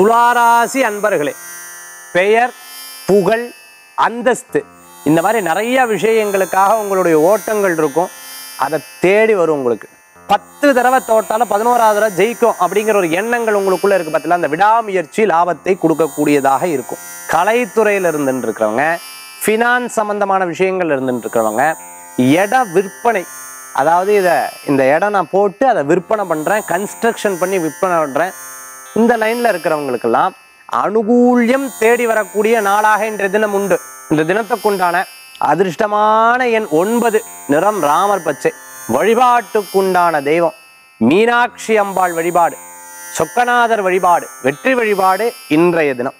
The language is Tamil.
துளாராசி அன்பர்களே பெயர் புகழ் அந்தஸ்து. இந்த மாதிரி நிறைய விஷயங்களுக்காக உங்களுடைய ஓட்டங்கள் இருக்கும். அதை தேடி வரும் உங்களுக்கு. பத்து தடவை தோட்டாலும் பதினோராவது தடவை ஜெயிக்கும் அப்படிங்கிற ஒரு எண்ணங்கள் உங்களுக்குள்ள இருக்கு பார்த்தீங்களா அந்த விடாமுயற்சி லாபத்தை கொடுக்கக்கூடியதாக இருக்கும். கலைத்துறையில் இருந்துட்டு இருக்கிறவங்க ஃபினான்ஸ் சம்பந்தமான விஷயங்கள் இருந்துட்டு இருக்கிறவங்க இட விற்பனை. அதாவது இதை இந்த இடம் நான் போட்டு அதை விற்பனை பண்ணுறேன் கன்ஸ்ட்ரக்ஷன் பண்ணி விற்பனை பண்ணுறேன் இந்த லைன்ல இருக்கிறவங்களுக்கெல்லாம் அனுகூல்யம் தேடி வரக்கூடிய நாளாக இன்றைய தினம் உண்டு. இந்த தினத்துக்குண்டான அதிர்ஷ்டமான எண் ஒன்பது நிறம் ராமர் பச்சை. வழிபாட்டுக்குண்டான தெய்வம் மீனாட்சி அம்பாள் வழிபாடு சொக்கநாதர் வழிபாடு வெற்றி வழிபாடு இன்றைய தினம்.